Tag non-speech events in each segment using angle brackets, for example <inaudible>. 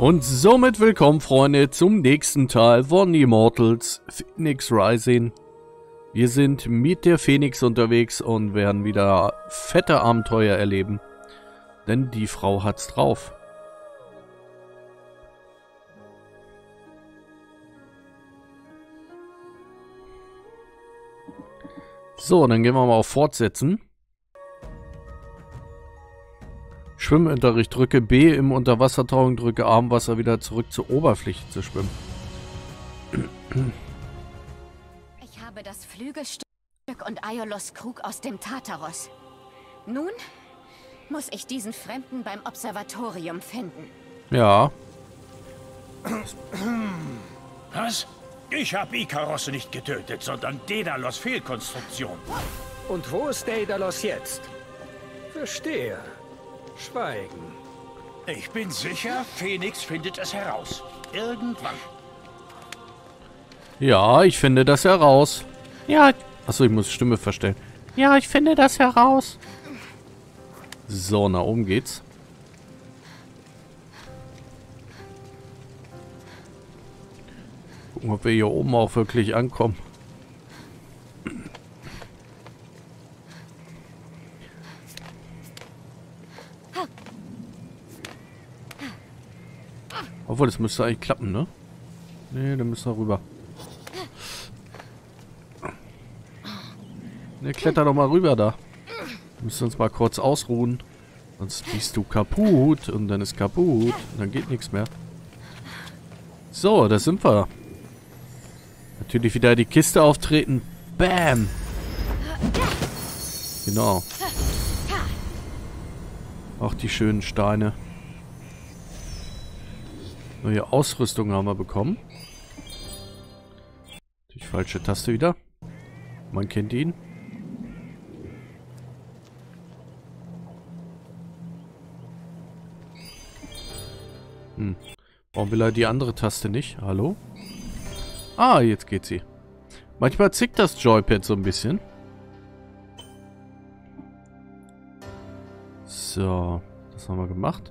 Und somit willkommen, Freunde, zum nächsten Teil von Immortals Phoenix Rising. Wir sind mit der Phoenix unterwegs und werden wieder fette Abenteuer erleben. Denn die Frau hat's drauf. So, dann gehen wir mal auf Fortsetzen. Schwimmunterricht. Drücke B im Unterwassertauchen, drücke A im Wasser wieder zurück zur Oberfläche zu schwimmen. Ich habe das Flügelstück und Aiolos Krug aus dem Tartaros. Nun muss ich diesen Fremden beim Observatorium finden. Ja. Was? Ich habe Ikaros nicht getötet, sondern Daedalus Fehlkonstruktion. Und wo ist Daedalus jetzt? Verstehe. Schweigen. Ich bin sicher, Phoenix findet es heraus. Irgendwann. Ja, ich finde das heraus. Ja. Achso, ich muss Stimme verstellen. Ja, ich finde das heraus. So, nach oben geht's. Gucken, ob wir hier oben auch wirklich ankommen. Obwohl, das müsste eigentlich klappen, ne? Ne, dann müssen wir rüber. Ne, kletter doch mal rüber da. Wir müssen uns mal kurz ausruhen. Sonst bist du kaputt und dann ist kaputt. Und dann geht nichts mehr. So, da sind wir. Natürlich wieder die Kiste auftreten. Bam! Genau. Auch die schönen Steine. Neue Ausrüstung haben wir bekommen. Die falsche Taste wieder. Man kennt ihn. Hm. Warum will er die andere Taste nicht? Hallo? Ah, jetzt geht sie. Manchmal zickt das Joypad so ein bisschen. So, das haben wir gemacht.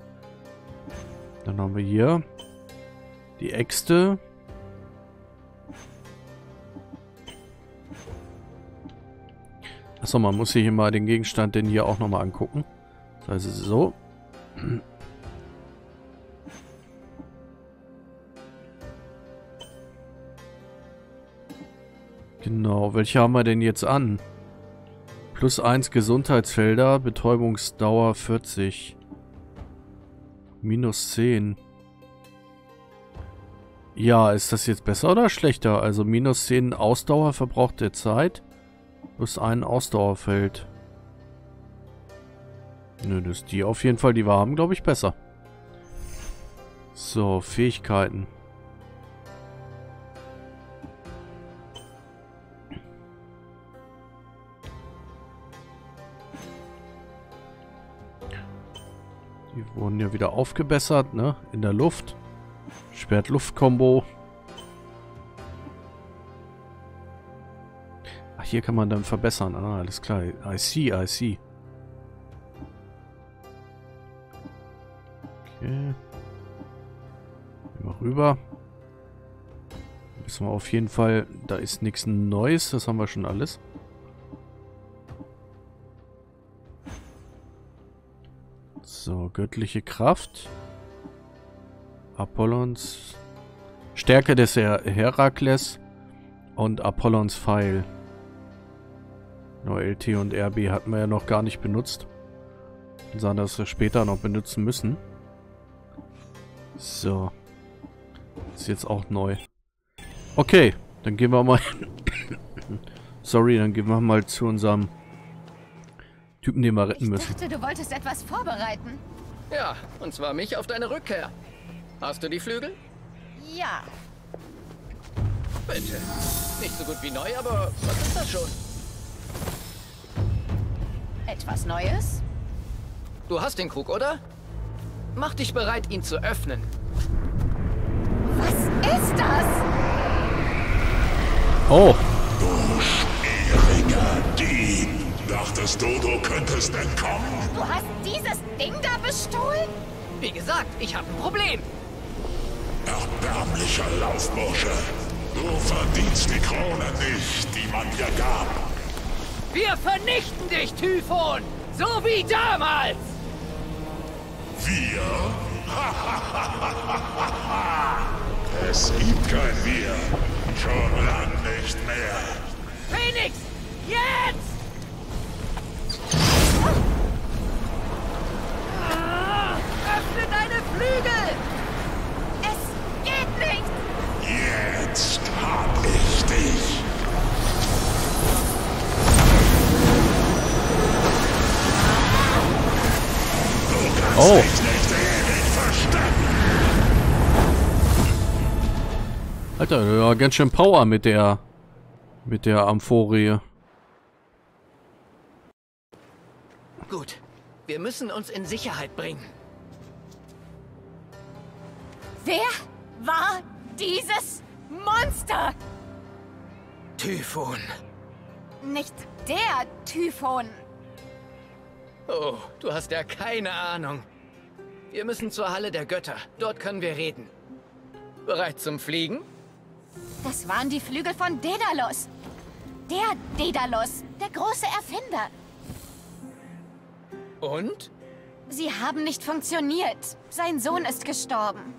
Dann haben wir hier die Äxte. Achso, man muss sich hier mal den Gegenstand denn hier auch nochmal angucken. Das heißt so. Genau, welche haben wir denn jetzt an? Plus 1 Gesundheitsfelder, Betäubungsdauer 40. Minus 10. Ja, ist das jetzt besser oder schlechter? Also minus 10 Ausdauer verbrauchte Zeit. Plus ein Ausdauerfeld. Nö, das ist die auf jeden Fall, die wir haben, glaube ich, besser. So, Fähigkeiten. Die wurden ja wieder aufgebessert, ne? In der Luft. Schwert-Luft-Kombo. Ach, hier kann man dann verbessern. Ah, alles klar. I see, I see. Okay. Gehen wir rüber. Wissen wir auf jeden Fall, da ist nichts Neues. Das haben wir schon alles. So, göttliche Kraft. Apollons Stärke des Her Herakles und Apollons Pfeil. Nur LT und RB hatten wir ja noch gar nicht benutzt. Wir sahen, dass wir später noch benutzen müssen. So. Ist jetzt auch neu. Okay, dann gehen wir mal... <coughs> Sorry, dann gehen wir mal zu unserem Typen, den wir retten müssen. Ich dachte, du wolltest etwas vorbereiten. Ja, und zwar mich auf deine Rückkehr. Hast du die Flügel? Ja. Bitte. Nicht so gut wie neu, aber was ist das schon? Etwas Neues? Du hast den Krug, oder? Mach dich bereit, ihn zu öffnen. Was ist das? Oh, Du schmieriger Dieb! Dachtest du, du könntest entkommen? Du hast dieses Ding da bestohlen? Wie gesagt, ich habe ein Problem. Erbärmlicher Laufbursche. Du verdienst die Krone nicht, die man dir gab. Wir vernichten dich, Typhon! So wie damals! Wir? <laughs> es gibt kein Wir. Schon lang nicht mehr. Phoenix! Jetzt! Ganz schön Power mit der mit der Amphorie. Gut. Wir müssen uns in Sicherheit bringen. Wer war dieses Monster? Typhon. Nicht der Typhon. Oh, du hast ja keine Ahnung. Wir müssen zur Halle der Götter. Dort können wir reden. Bereit zum Fliegen? Das waren die Flügel von Daedalus. Der Daedalus, der große Erfinder. Und? Sie haben nicht funktioniert. Sein Sohn ist gestorben.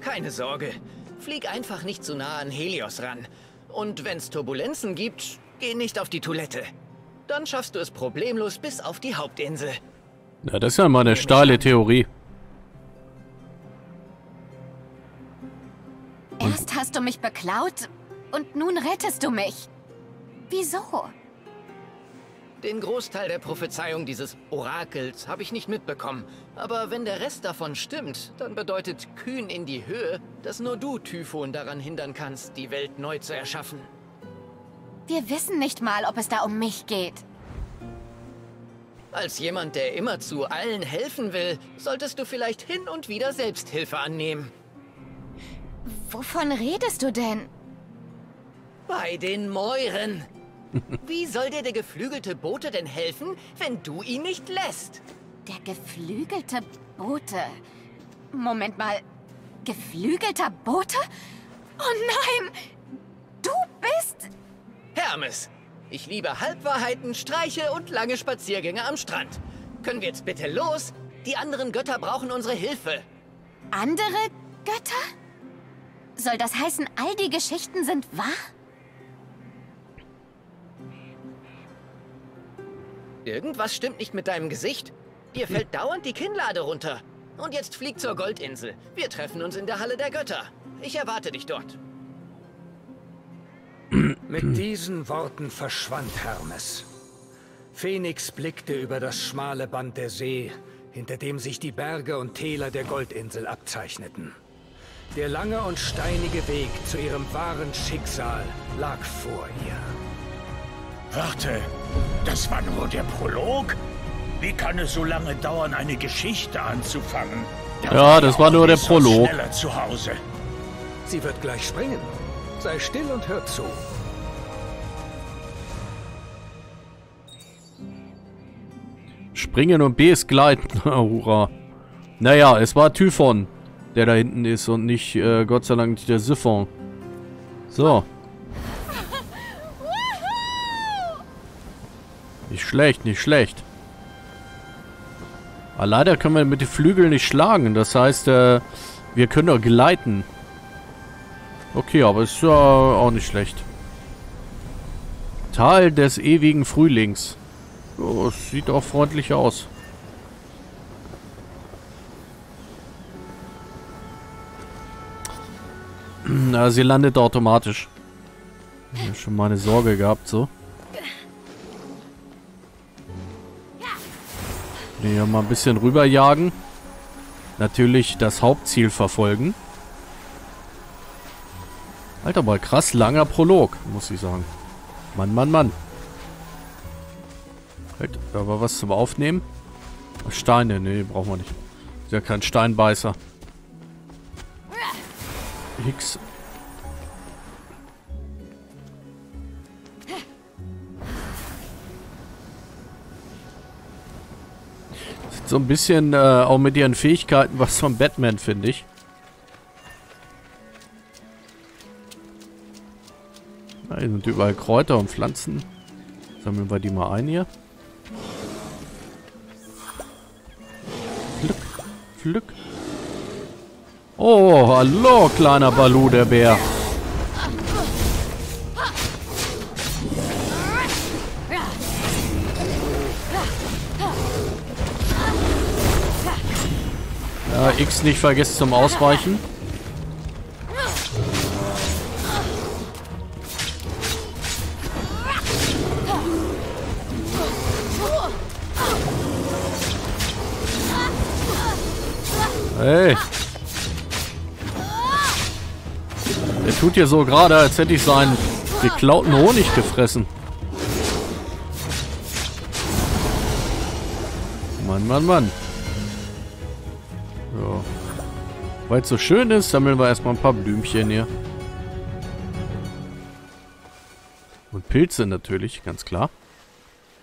Keine Sorge. Flieg einfach nicht zu nah an Helios ran. Und wenn's Turbulenzen gibt, geh nicht auf die Toilette. Dann schaffst du es problemlos bis auf die Hauptinsel. Ja, das ist ja mal eine steile Theorie. Erst hast du mich beklaut und nun rettest du mich. Wieso? Den Großteil der Prophezeiung dieses Orakels habe ich nicht mitbekommen. Aber wenn der Rest davon stimmt, dann bedeutet kühn in die Höhe, dass nur du, Typhon, daran hindern kannst, die Welt neu zu erschaffen. Wir wissen nicht mal, ob es da um mich geht. Als jemand, der immer zu allen helfen will, solltest du vielleicht hin und wieder Selbsthilfe annehmen. Wovon redest du denn? Bei den Mäuren. <laughs> Wie soll dir der geflügelte Bote denn helfen, wenn du ihn nicht lässt? Der geflügelte Bote. Moment mal. Geflügelter Bote? Oh nein! Du bist... Hermes, ich liebe Halbwahrheiten, Streiche und lange Spaziergänge am Strand. Können wir jetzt bitte los? Die anderen Götter brauchen unsere Hilfe. Andere Götter? Soll das heißen, all die Geschichten sind wahr? Irgendwas stimmt nicht mit deinem Gesicht. Dir fällt dauernd die Kinnlade runter. Und jetzt flieg zur Goldinsel. Wir treffen uns in der Halle der Götter. Ich erwarte dich dort. <clears throat> Mit diesen Worten verschwand Hermes. Phoenix blickte über das schmale Band der See, hinter dem sich die Berge und Täler der Goldinsel abzeichneten. Der lange und steinige Weg zu ihrem wahren Schicksal lag vor ihr. Warte, das war nur der Prolog? Wie kann es so lange dauern, eine Geschichte anzufangen? Da Ja, das war nur der Prolog. Schneller zu Hause. Sie wird gleich springen. Sei still und hör zu. Springen und B ist gleiten. <laughs> Hurra. Naja, es war Typhon, der da hinten ist und nicht, äh, Gott sei Dank, nicht der Siphon. So. Nicht schlecht, nicht schlecht. Aber leider können wir mit den Flügeln nicht schlagen. Das heißt, äh, wir können doch gleiten. Okay, aber ist ja auch nicht schlecht. Tal des ewigen Frühlings. Oh, sieht auch freundlich aus. Na, sie landet automatisch. Hab schon mal eine Sorge gehabt, so. Hier mal ein bisschen rüberjagen. Natürlich das Hauptziel verfolgen. Alter, mal krass langer Prolog, muss ich sagen. Mann, Mann, Mann. Halt, da war was zum Aufnehmen. Steine, nee, brauchen wir nicht. Ist ja kein Steinbeißer. Hix. So ein bisschen äh, auch mit ihren Fähigkeiten was von Batman, finde ich. Na, hier sind überall Kräuter und Pflanzen. Sammeln wir die mal ein hier. Pflück, pflück. Oh, hallo, kleiner Balu, der Bär. X nicht vergessen zum Ausweichen. Hey. Der tut hier so gerade, als hätte ich seinen geklauten Honig gefressen. Mann, Mann, Mann. Weil es so schön ist, sammeln wir erstmal ein paar Blümchen hier. Und Pilze natürlich, ganz klar.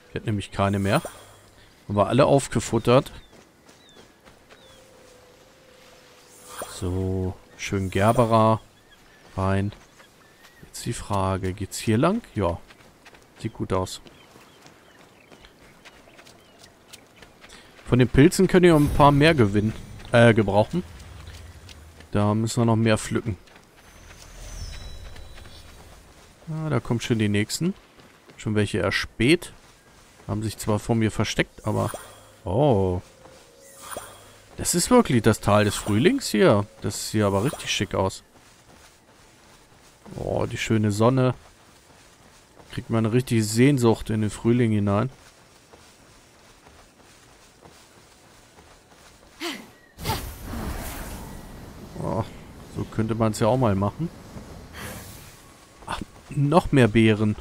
Ich hätte nämlich keine mehr. Haben wir alle aufgefuttert. So, schön Gerbera. Fein. Jetzt die Frage, geht's hier lang? Ja. Sieht gut aus. Von den Pilzen können wir ein paar mehr gewinnen, äh, gebrauchen. Da müssen wir noch mehr pflücken. Ah, da kommen schon die nächsten. Schon welche erspäht. Haben sich zwar vor mir versteckt, aber... Oh. Das ist wirklich das Tal des Frühlings hier. Das sieht aber richtig schick aus. Oh, die schöne Sonne. Kriegt man eine richtige Sehnsucht in den Frühling hinein. Könnte man es ja auch mal machen. Ach, noch mehr Beeren.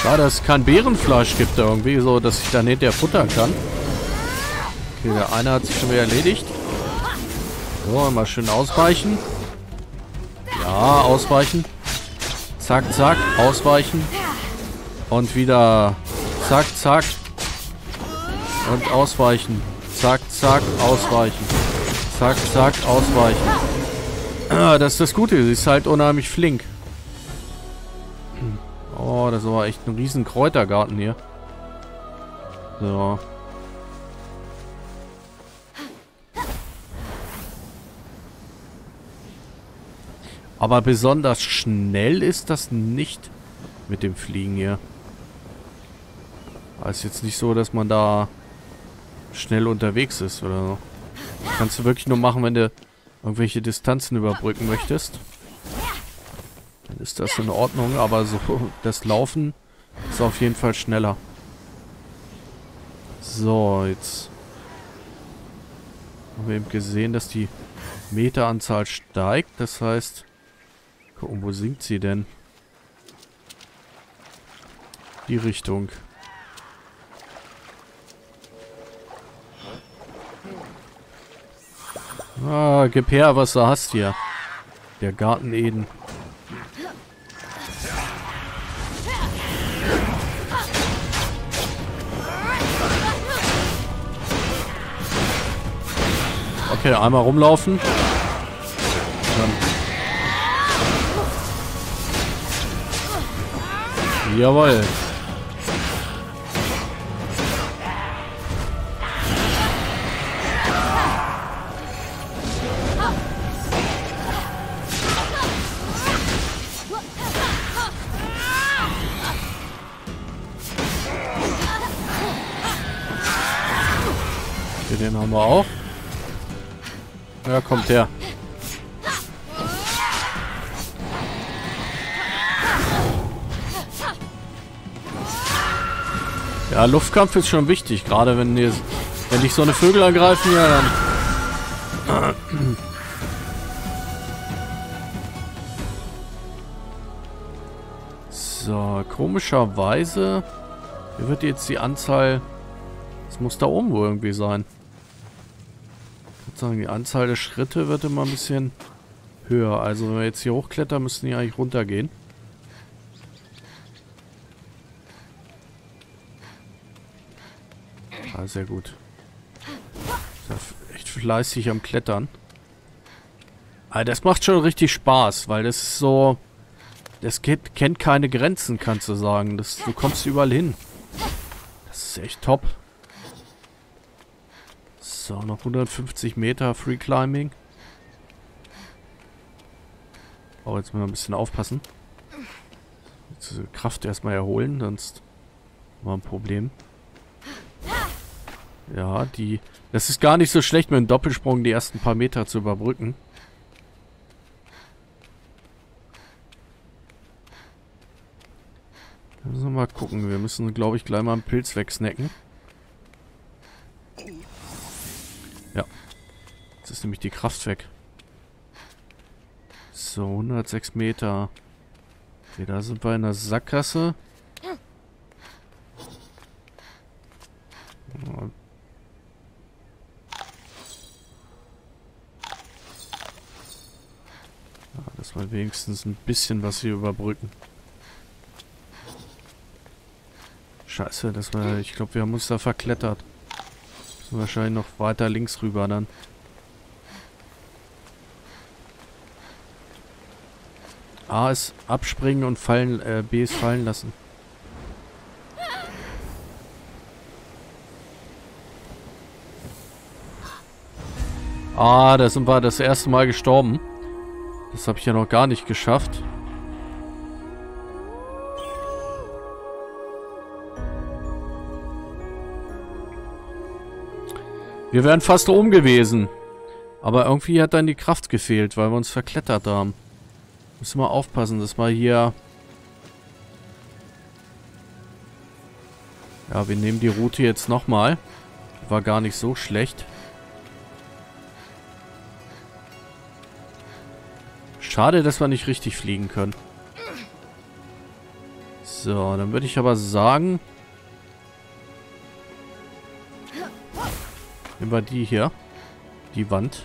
Schade, dass es kein Bärenfleisch gibt irgendwie, so dass ich dann hinterher futtern kann. Okay, der eine hat sich schon wieder erledigt. So, mal schön ausweichen. Ja, ausweichen. Zack, zack, ausweichen. Und wieder zack, zack. Und ausweichen. Zack, zack, ausweichen. Zack, zack, ausweichen. Ah, das ist das Gute, sie ist halt unheimlich flink. Oh, das war echt ein riesen Kräutergarten hier. So. Aber besonders schnell ist das nicht mit dem Fliegen hier. Aber ist jetzt nicht so, dass man da schnell unterwegs ist oder so. Kannst du wirklich nur machen, wenn du irgendwelche Distanzen überbrücken möchtest. Dann ist das in Ordnung, aber so das Laufen ist auf jeden Fall schneller. So, jetzt haben wir eben gesehen, dass die Meteranzahl steigt. Das heißt, gucken, wo sinkt sie denn? Die Richtung. Ah, gib her, was du hast hier. Der Garten Eden. Okay, einmal rumlaufen. Jawohl. Den haben wir auch. Ja, kommt her. Ja, Luftkampf ist schon wichtig, gerade wenn dir, wenn dich so eine Vögel ergreifen, ja dann. So, komischerweise hier wird jetzt die Anzahl. Es muss da oben wohl irgendwie sein sagen, die Anzahl der Schritte wird immer ein bisschen höher. Also wenn wir jetzt hier hochklettern, müssten die eigentlich runtergehen. Ah, sehr gut. Echt fleißig am Klettern. Aber das macht schon richtig Spaß, weil das ist so... Das kennt, kennt keine Grenzen, kannst du sagen. Das, du kommst überall hin. Das ist echt top. So, noch 150 Meter Free Climbing. Oh, jetzt müssen wir ein bisschen aufpassen. Jetzt Kraft erstmal erholen, sonst wir ein Problem. Ja, die... Das ist gar nicht so schlecht, mit einem Doppelsprung die ersten paar Meter zu überbrücken. Müssen wir mal gucken. Wir müssen, glaube ich, gleich mal einen Pilz wegsnacken. Ja. Jetzt ist nämlich die Kraft weg. So, 106 Meter. Okay, da sind wir in der Sackgasse. Wenigstens ein bisschen was hier überbrücken. Scheiße, das war, ich glaube, wir haben uns da verklettert. Müssen wahrscheinlich noch weiter links rüber dann. A ist abspringen und fallen, äh, B ist fallen lassen. Ah, da sind wir das erste Mal gestorben. Das habe ich ja noch gar nicht geschafft. Wir wären fast oben gewesen. Aber irgendwie hat dann die Kraft gefehlt, weil wir uns verklettert haben. Müssen wir aufpassen, dass wir hier... Ja, wir nehmen die Route jetzt nochmal. War gar nicht so schlecht. Schade, dass wir nicht richtig fliegen können. So, dann würde ich aber sagen... Nehmen wir die hier. Die Wand.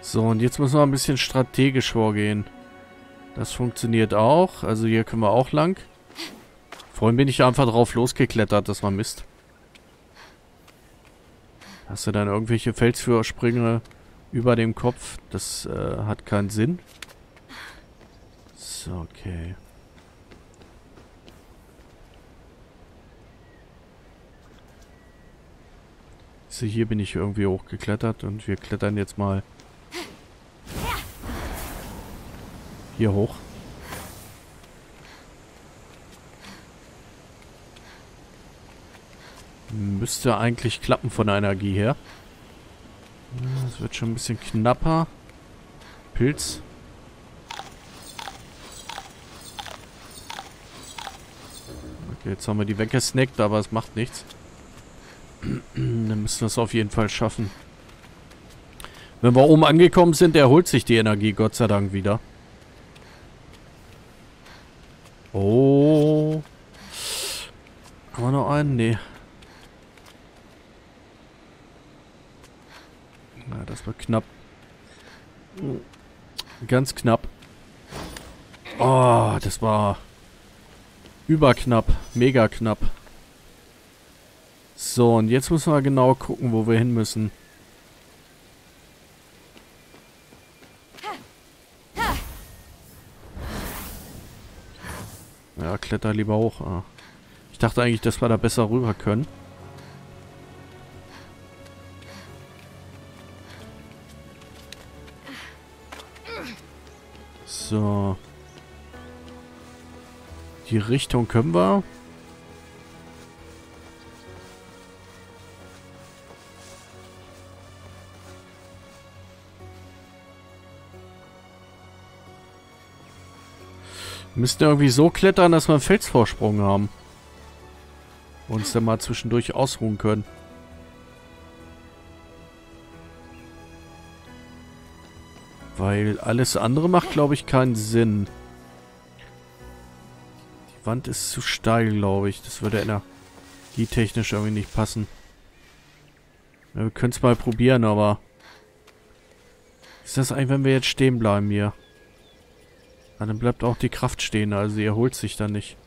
So, und jetzt müssen wir ein bisschen strategisch vorgehen. Das funktioniert auch. Also hier können wir auch lang. Vorhin bin ich einfach drauf losgeklettert, das war Mist. Hast du dann irgendwelche Felsführersprünge über dem Kopf? Das äh, hat keinen Sinn. So, okay. So, hier bin ich irgendwie hochgeklettert und wir klettern jetzt mal hier hoch. Müsste eigentlich klappen von der Energie her. Das wird schon ein bisschen knapper. Pilz. Okay, jetzt haben wir die weggesnackt, aber es macht nichts. <clears throat> Dann müssen wir es auf jeden Fall schaffen. Wenn wir oben angekommen sind, erholt sich die Energie, Gott sei Dank, wieder. Oh. Haben wir noch einen? Nee. Na, war knapp. Ganz knapp. Oh, das war überknapp. Mega knapp. So, und jetzt müssen wir genau gucken, wo wir hin müssen. Ja, kletter lieber hoch. Ah. Ich dachte eigentlich, dass wir da besser rüber können. So. Die Richtung können wir. Wir müssten irgendwie so klettern, dass wir einen Felsvorsprung haben. Und uns dann mal zwischendurch ausruhen können. Weil alles andere macht, glaube ich, keinen Sinn. Die Wand ist zu steil, glaube ich. Das würde energietechnisch irgendwie nicht passen. Ja, wir können es mal probieren, aber... Ist das eigentlich, wenn wir jetzt stehen bleiben hier? Ja, dann bleibt auch die Kraft stehen, also sie erholt sich dann nicht.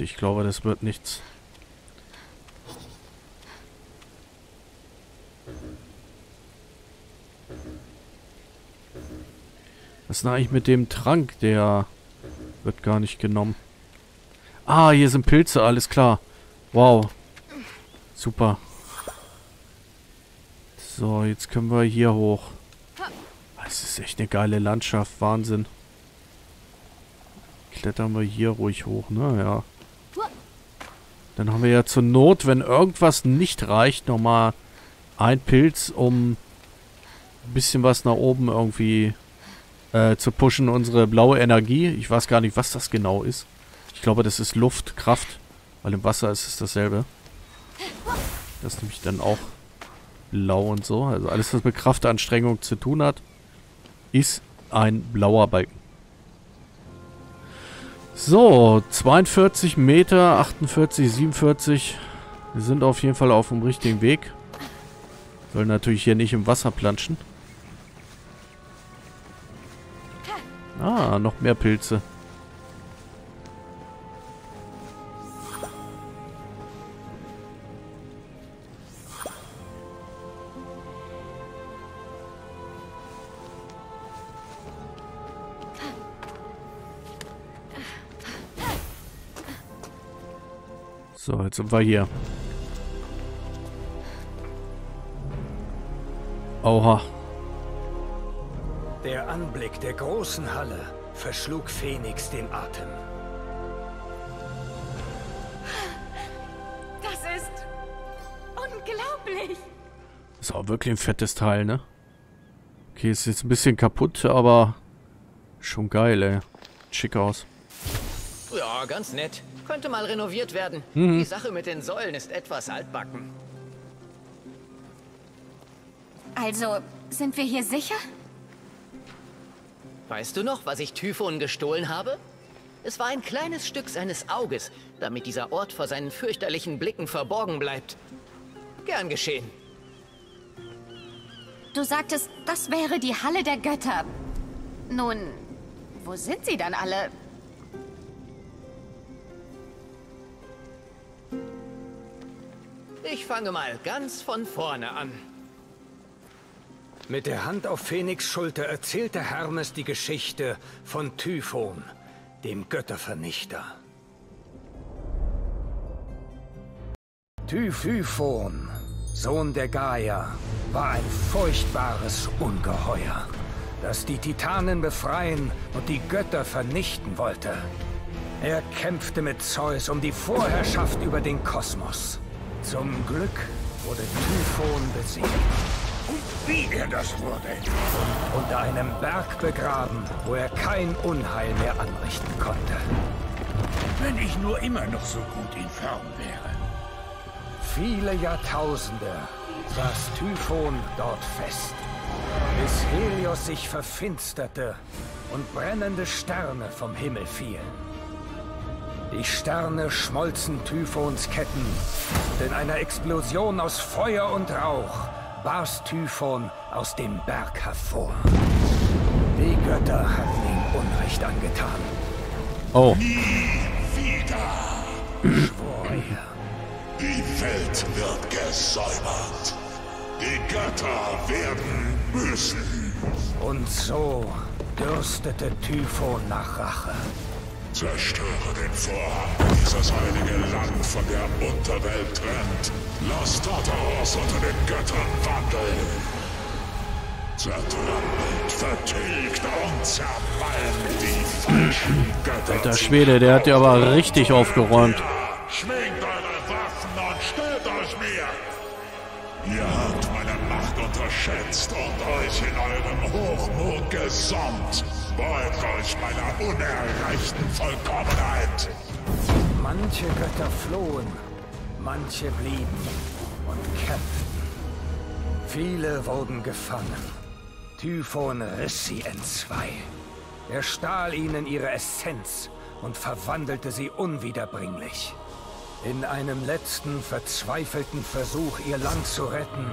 Ich glaube, das wird nichts. Was ist denn eigentlich mit dem Trank? Der wird gar nicht genommen. Ah, hier sind Pilze, alles klar. Wow. Super. So, jetzt können wir hier hoch. Das ist echt eine geile Landschaft. Wahnsinn. Klettern wir hier ruhig hoch, ne? Ja. Dann haben wir ja zur Not, wenn irgendwas nicht reicht, nochmal ein Pilz, um ein bisschen was nach oben irgendwie äh, zu pushen. Unsere blaue Energie. Ich weiß gar nicht, was das genau ist. Ich glaube, das ist Luftkraft. Weil im Wasser ist es dasselbe. Das nämlich dann auch blau und so. Also alles, was mit Kraftanstrengung zu tun hat, ist ein blauer Balken. So, 42 Meter, 48, 47. Wir sind auf jeden Fall auf dem richtigen Weg. Sollen natürlich hier nicht im Wasser planschen. Ah, noch mehr Pilze. Jetzt sind wir hier. Oha. Der Anblick der großen Halle verschlug Phoenix den Atem. Das ist unglaublich. Ist auch wirklich ein fettes Teil, ne? Okay, ist jetzt ein bisschen kaputt, aber schon geil, ey. Schick aus. Ja, ganz nett. Könnte mal renoviert werden. Mhm. Die Sache mit den Säulen ist etwas altbacken. Also, sind wir hier sicher? Weißt du noch, was ich Typhon gestohlen habe? Es war ein kleines Stück seines Auges, damit dieser Ort vor seinen fürchterlichen Blicken verborgen bleibt. Gern geschehen. Du sagtest, das wäre die Halle der Götter. Nun, wo sind sie dann alle? Ich fange mal ganz von vorne an. Mit der Hand auf Phoenix Schulter erzählte Hermes die Geschichte von Typhon, dem Göttervernichter. Typhon, Sohn der Gaia, war ein furchtbares Ungeheuer, das die Titanen befreien und die Götter vernichten wollte. Er kämpfte mit Zeus um die Vorherrschaft über den Kosmos. Zum Glück wurde Typhon besiegt. Und wie er das wurde. unter einem Berg begraben, wo er kein Unheil mehr anrichten konnte. Wenn ich nur immer noch so gut in Form wäre. Viele Jahrtausende saß Typhon dort fest, bis Helios sich verfinsterte und brennende Sterne vom Himmel fielen. Die Sterne schmolzen Typhons Ketten und in einer Explosion aus Feuer und Rauch barst Typhon aus dem Berg hervor. Die Götter hatten ihm Unrecht angetan, Oh. Wieder. schwor er. Die Welt wird gesäubert. Die Götter werden büßen. Und so dürstete Typhon nach Rache. Zerstöre den Vorhang, der dieses heilige Land von der Unterwelt trennt. Lass Tartaros unter den Göttern wandeln. Zertrampelt, vertilgt und zermalmt die falschen Götter. Alter Schwede, der hat ja aber richtig aufgeräumt. Schwingt eure Waffen und stellt euch mir! Ihr habt meine Macht unterschätzt und euch in eurem Hochmut gesonnt. Beugt euch meiner unerreichten Vollkommenheit! Manche Götter flohen, manche blieben und kämpften. Viele wurden gefangen. Typhon riss sie entzwei. Er stahl ihnen ihre Essenz und verwandelte sie unwiederbringlich. In einem letzten verzweifelten Versuch, ihr Land zu retten,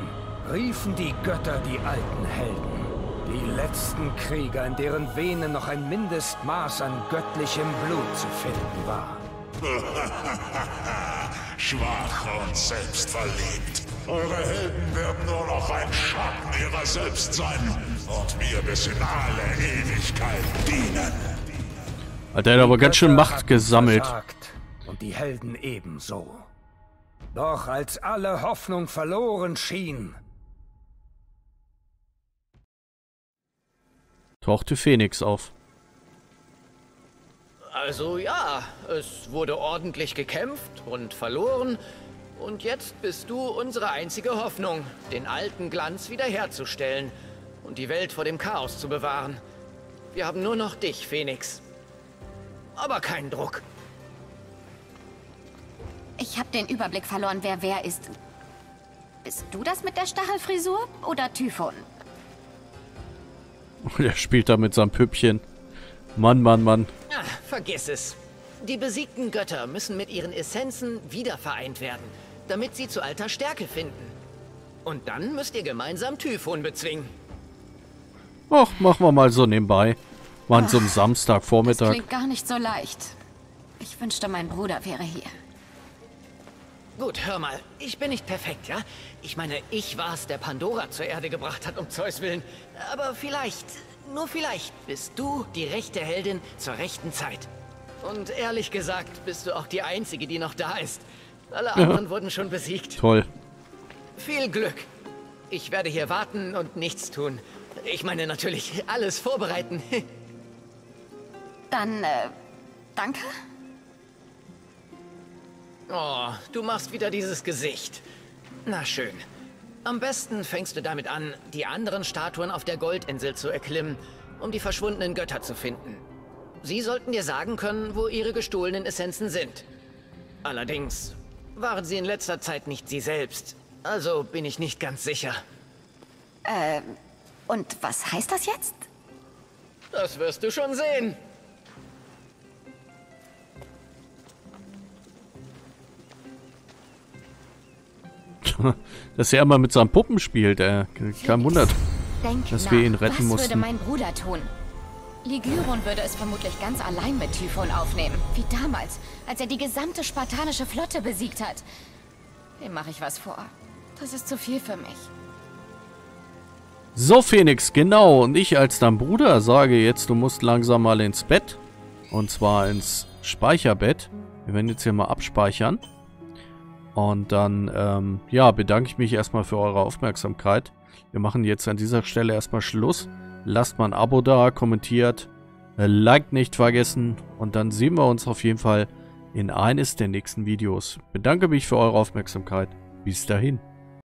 riefen die Götter die alten Helden. Die letzten Krieger, in deren Venen noch ein Mindestmaß an göttlichem Blut zu finden war. <laughs> Schwach und selbstverliebt. Eure Helden werden nur noch ein Schatten ihrer selbst sein und mir bis in alle Ewigkeit dienen. Alter, der hat aber ganz schön Macht gesammelt. Versagt, und die Helden ebenso. Doch als alle Hoffnung verloren schien, Tauchte Phoenix auf. Also ja, es wurde ordentlich gekämpft und verloren. Und jetzt bist du unsere einzige Hoffnung, den alten Glanz wiederherzustellen und die Welt vor dem Chaos zu bewahren. Wir haben nur noch dich, Phoenix. Aber keinen Druck. Ich habe den Überblick verloren, wer wer ist. Bist du das mit der Stachelfrisur oder Typhon? Der spielt da mit seinem Püppchen. Mann, Mann, Mann. Ah, vergiss es. Die besiegten Götter müssen mit ihren Essenzen wieder vereint werden, damit sie zu alter Stärke finden. Und dann müsst ihr gemeinsam Typhon bezwingen. Och, machen wir mal so nebenbei. Mal an so einem Das Samstagvormittag. klingt gar nicht so leicht. Ich wünschte, mein Bruder wäre hier. Gut, hör mal. Ich bin nicht perfekt, ja? Ich meine, ich war's, der Pandora zur Erde gebracht hat, um Zeus willen. Aber vielleicht, nur vielleicht, bist du die rechte Heldin zur rechten Zeit. Und ehrlich gesagt, bist du auch die Einzige, die noch da ist. Alle anderen wurden schon besiegt. Toll. Viel Glück. Ich werde hier warten und nichts tun. Ich meine natürlich alles vorbereiten. <laughs> Dann, äh, danke? Oh, du machst wieder dieses Gesicht. Na schön. Am besten fängst du damit an, die anderen Statuen auf der Goldinsel zu erklimmen, um die verschwundenen Götter zu finden. Sie sollten dir sagen können, wo ihre gestohlenen Essenzen sind. Allerdings waren sie in letzter Zeit nicht sie selbst. Also bin ich nicht ganz sicher. Und was heißt das jetzt? Das wirst du schon sehen. <laughs> Dass er immer mit seinen Puppen spielt, äh. Kein Wunder. Dass wir ihn retten Was mussten. würde mein Bruder tun? Ligyron würde es vermutlich ganz allein mit Typhon aufnehmen. Wie damals, als er die gesamte spartanische Flotte besiegt hat. Dem mache ich was vor. Das ist zu viel für mich. So, Phoenix, genau. Und ich als dein Bruder sage jetzt, du musst langsam mal ins Bett. Und zwar ins Speicherbett. Wir werden jetzt hier mal abspeichern. Und dann, ähm, ja, bedanke ich mich erstmal für eure Aufmerksamkeit. Wir machen jetzt an dieser Stelle erstmal Schluss. Lasst mal ein Abo da, kommentiert, äh, liked nicht vergessen. Und dann sehen wir uns auf jeden Fall in eines der nächsten Videos. Bedanke mich für eure Aufmerksamkeit. Bis dahin.